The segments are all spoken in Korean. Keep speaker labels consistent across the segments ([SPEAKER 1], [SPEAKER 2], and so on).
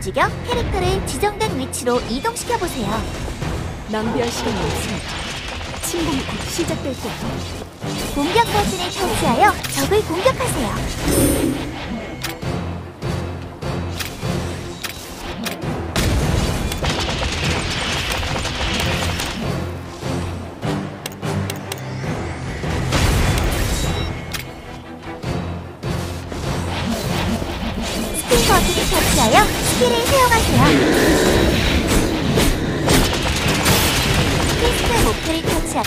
[SPEAKER 1] 움직여 캐릭터를 지정된 위치로 이동시켜 보세요.
[SPEAKER 2] 낭비할 시간이 없습니다. 침공이 곧 시작될 거예요.
[SPEAKER 1] 공격 버튼을 터치하여 적을 공격하세요. 버튼을 터치하여 skill을 사용하세요. 퀘스트 목표를 터치하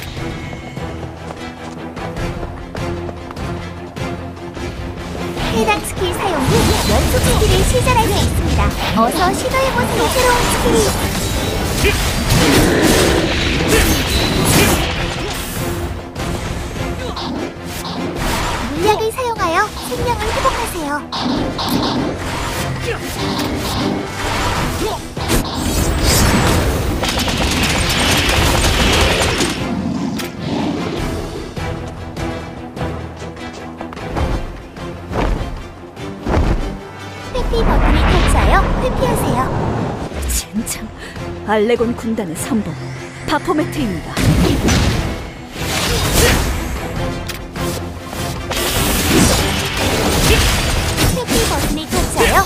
[SPEAKER 1] 해당 스킬 사용 후 연속 skill을 시전할 수 있습니다. 어서 시도해보세요. 새로운 skill이 터치하여 회피하세요.
[SPEAKER 2] 젠장. 알레곤 군단의 선봉 바포메트입니다.
[SPEAKER 1] 회피 버튼을 터치하여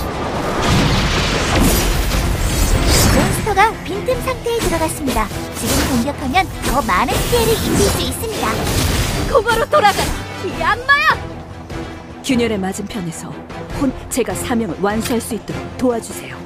[SPEAKER 1] 몬스터가 빈틈 상태에 들어갔습니다. 지금 공격하면 더 많은 피해를 입힐 수 있습니다.
[SPEAKER 2] 공허로 돌아가라. 이 악마야. 균열의 맞은편에서 혼 제가 사명을 완수할 수 있도록 도와주세요.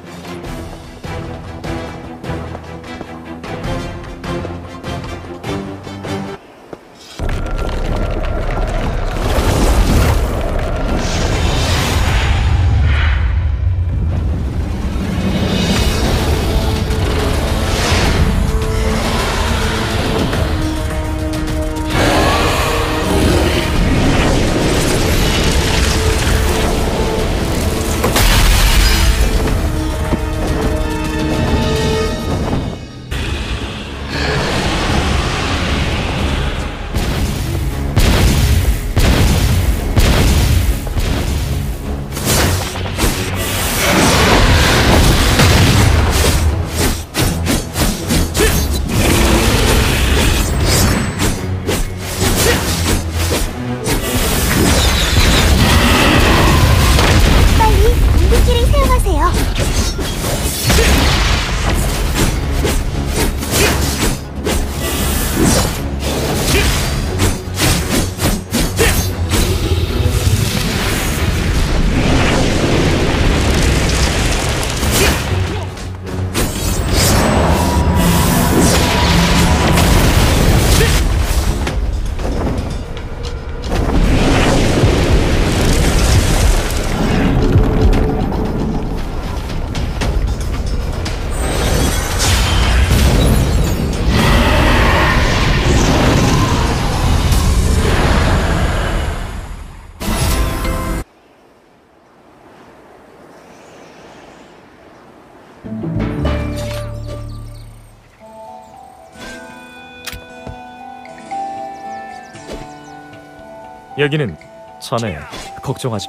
[SPEAKER 3] 여기는 자네 걱정하지.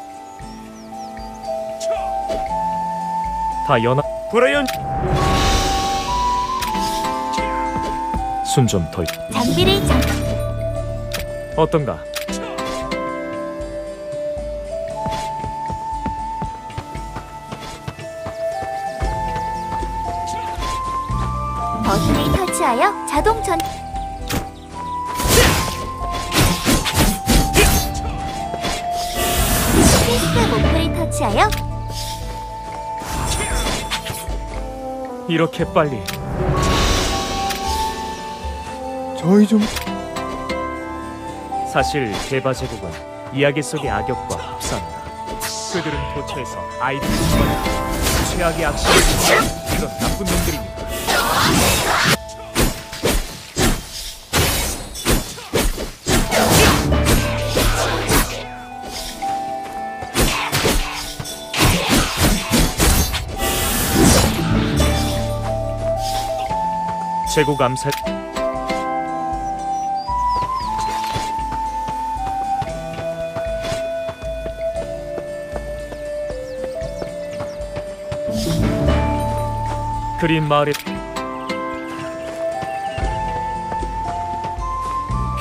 [SPEAKER 3] 다 연합. 브라이언. 순좀 더
[SPEAKER 1] 장비를 장
[SPEAKER 3] 어떤가?
[SPEAKER 1] 버튼을 터치하여 자동 전 터치하여
[SPEAKER 3] 이렇게 빨리.
[SPEAKER 4] 저희 좀
[SPEAKER 3] 사실 개바 제국은 이야기 속의 악역과 흡사합니다 그들은 도처에서 아이들을 집어내고 최악의 악신을 그런 나쁜 놈들입니다 제국 암살 그린 마을에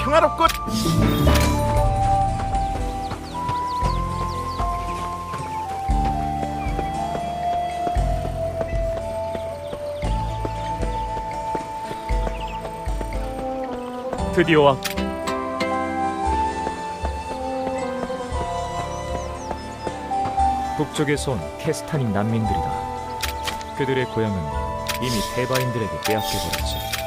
[SPEAKER 5] 평화롭고
[SPEAKER 3] 드디어 왔. 북쪽에서 온 캐스타닉 난민들이다. 그들의 고향은 이미 대바인들에게 빼앗겨버렸지.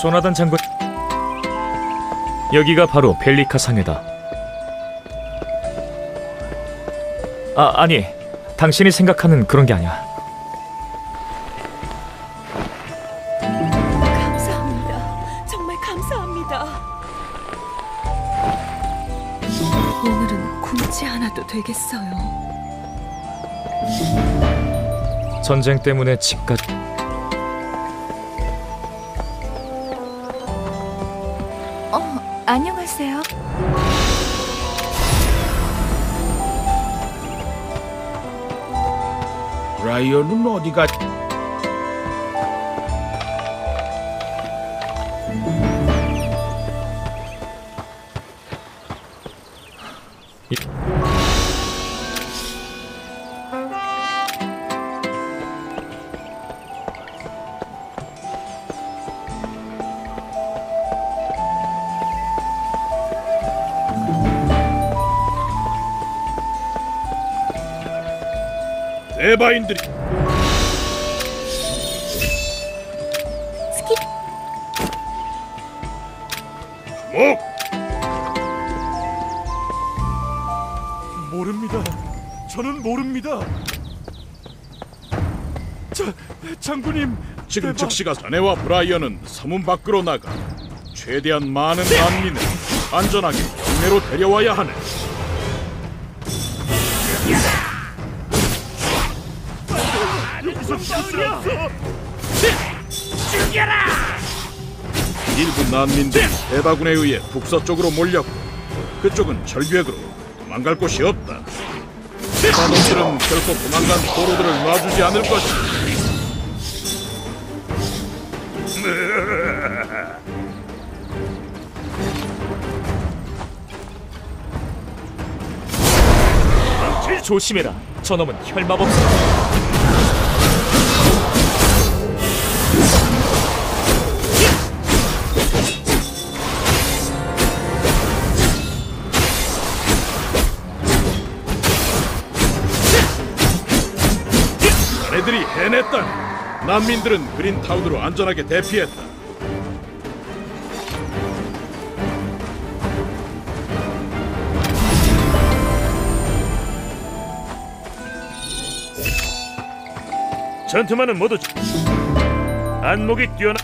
[SPEAKER 3] 조나단 장군 여기가 바로 벨리카 상해다 아 아니 당신이 생각하는 그런 게 아니야
[SPEAKER 2] 감사합니다. 정말 감사합니다. 오늘은 굶지 않아도 되겠어요.
[SPEAKER 3] 전쟁 때문에
[SPEAKER 2] 어, 안녕하세요.
[SPEAKER 5] 라이언은 어디가 대바인들이.
[SPEAKER 1] 스킵.
[SPEAKER 5] 목
[SPEAKER 3] 모릅니다. 저는 모릅니다. 자, 장군님
[SPEAKER 5] 지금 즉시가 자네와 브라이언은 서문 밖으로 나가 최대한 많은 난민을 안전하게 국내로 데려와야 하네. 일부 난민들이 대바군에 의해 북서쪽으로 몰렸고 그쪽은 절벽으로 도망갈 곳이 없다. 대바놈들은 결코 도망간 포로들을 놔주지 않을 것이다.
[SPEAKER 3] 조심해라 저놈은 혈마법사
[SPEAKER 5] 자네들이 해냈다. 난민들은 그린 타운으로 안전하게 대피했다.
[SPEAKER 3] 전투만은 모두 안목이 뛰어나